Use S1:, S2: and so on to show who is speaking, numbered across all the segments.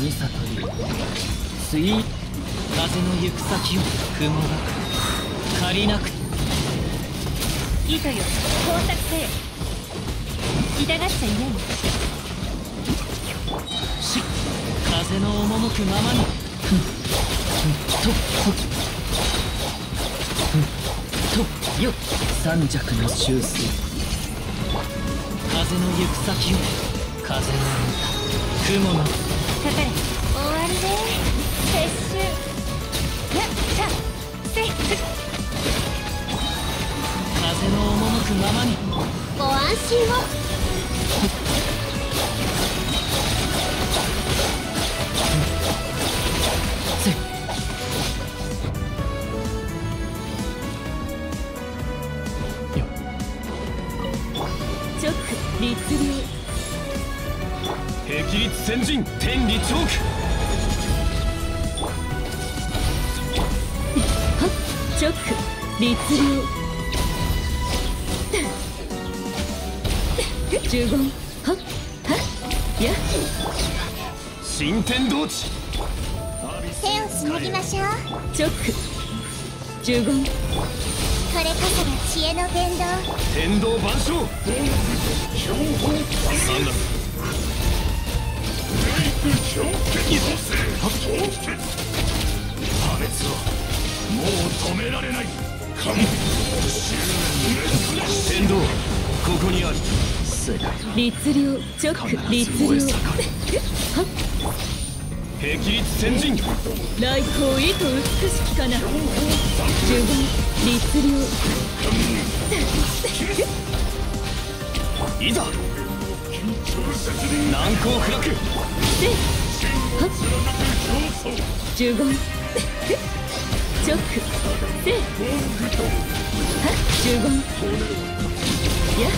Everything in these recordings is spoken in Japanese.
S1: 谷里流スイー風の行く先を雲が借りなく。
S2: 糸よ工作せよ。痛がっちゃいない。
S1: し風の赴くままに。ふんふんとほふんとよ三尺の修正風の行く先を風の雲の風の赴くままに
S2: ご安心を。
S1: せよ
S2: 直律流
S3: 霹靂先陣天理チョーク
S2: 直律流十言はっはっや
S3: 新天道地
S4: 手をしのぎましょう
S2: 直十言
S4: これこそが知恵の伝道
S3: 天道万象三段もう止められない。天道ここにある
S1: 世代
S2: 律流直律流はっ
S3: 霹靂先陣。
S2: 来光意図美しきかな十言律流
S3: いざ難攻不落
S2: せはっ十言直せは十言や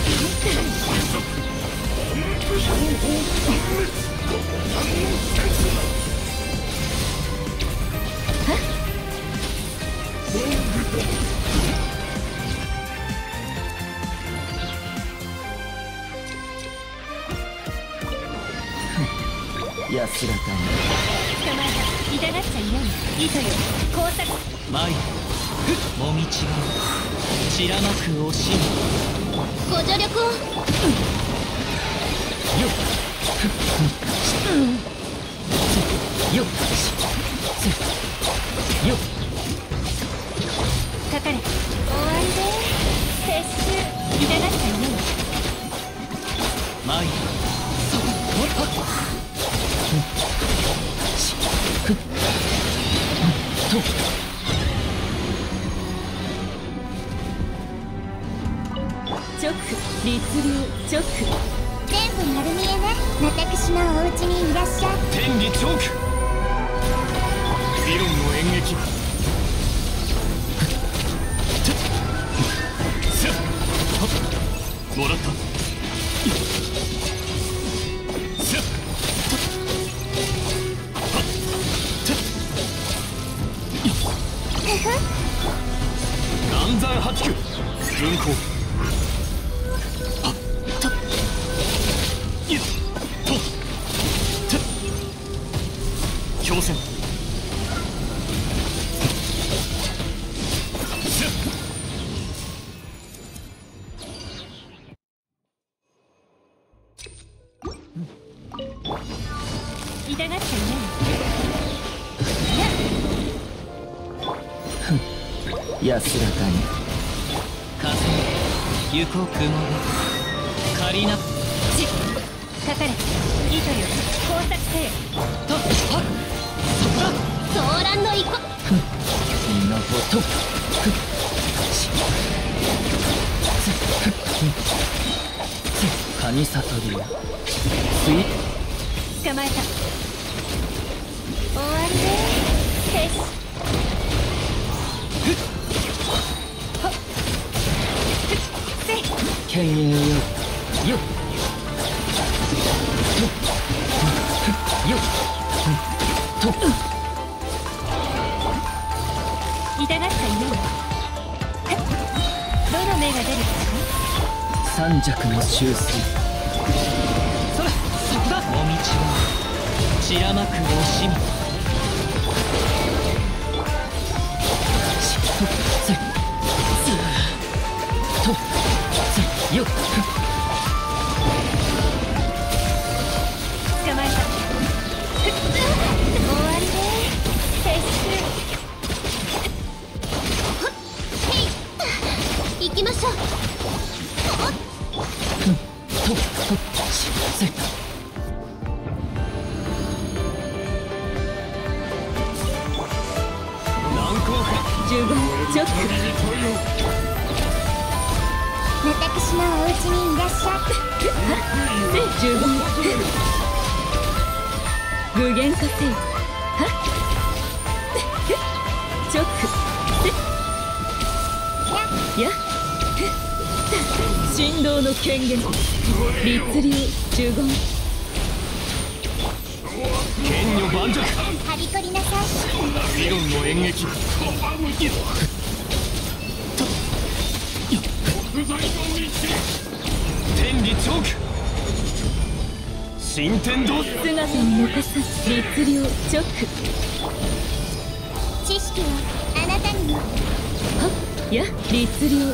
S1: 安らか
S2: 捕まえた痛がっちゃいない糸よ工作
S1: に参るもみちが散らまく惜しみ
S4: ご助力を
S1: よっよっよっ
S2: かかれ終わりで撤収いない
S1: 参
S2: 直律流直。
S4: 全部丸見えね。私のお家にいらっしゃい。
S3: 天理チョーク理論の演劇南山八九。軍港。あっといっと強戦。
S1: 安らかに。風行こう雲が借りな
S2: ちかかれ。糸よ工作せよ。
S1: とはっ
S4: 騒乱の
S1: と。ふっ。しつふっ。つカニサトリアスイ
S2: 捕まえた終わりで撤収せい
S1: 犬猿よよっとよっと。
S2: 痛がっちゃいないはっどの目が出るか
S1: 三尺の修正それそこだもみちは散らまく惜しみ
S3: 攻か
S2: 十分チョック
S4: 私のお家にいらっしゃい
S2: 十分具現化せよはっチョックや振動の権限律流呪言
S3: 剣女盤石
S4: はびこりなさい
S3: 理論の演劇天理チョーク新天道
S2: 姿に残さ律流チョック
S4: 知識はあなたにも
S2: はっや律流は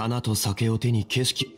S3: 花と酒を手に景色